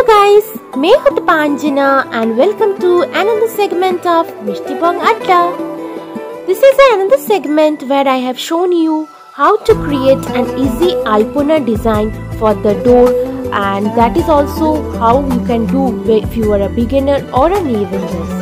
Hello guys, मैं हूँ Tapanjana and welcome to another segment of Mishti Bong Adda. This is another segment where I have shown you how to create an easy Alpona design for the door and that is also how you can do if you are a beginner or a novice.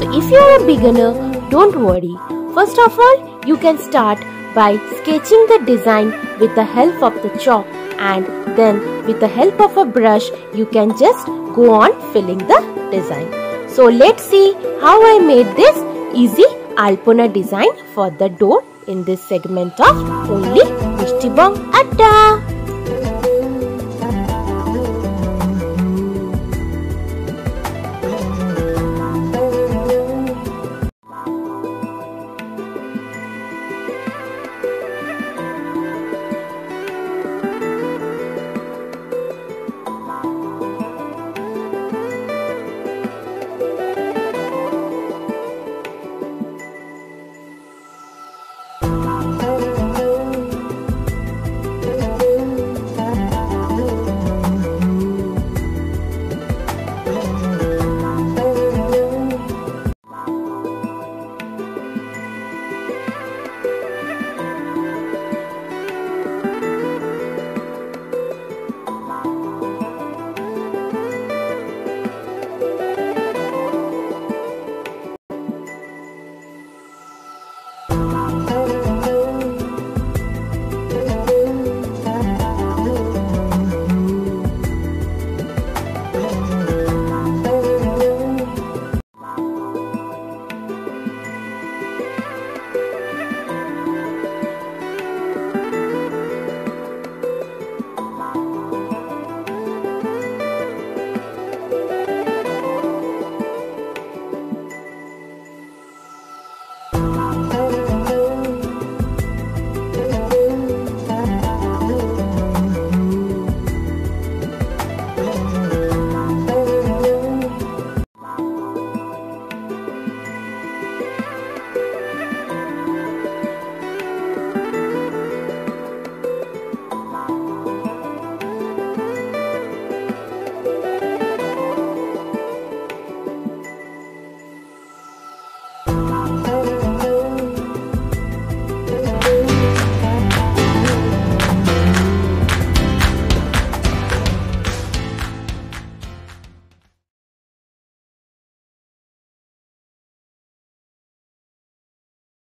So if you are a beginner, don't worry. First of all, you can start by sketching the design with the help of the chalk and then with the help of a brush you can just go on filling the design. So let's see how I made this easy Alpona design for the door in this segment of only Mishti Bong Adda.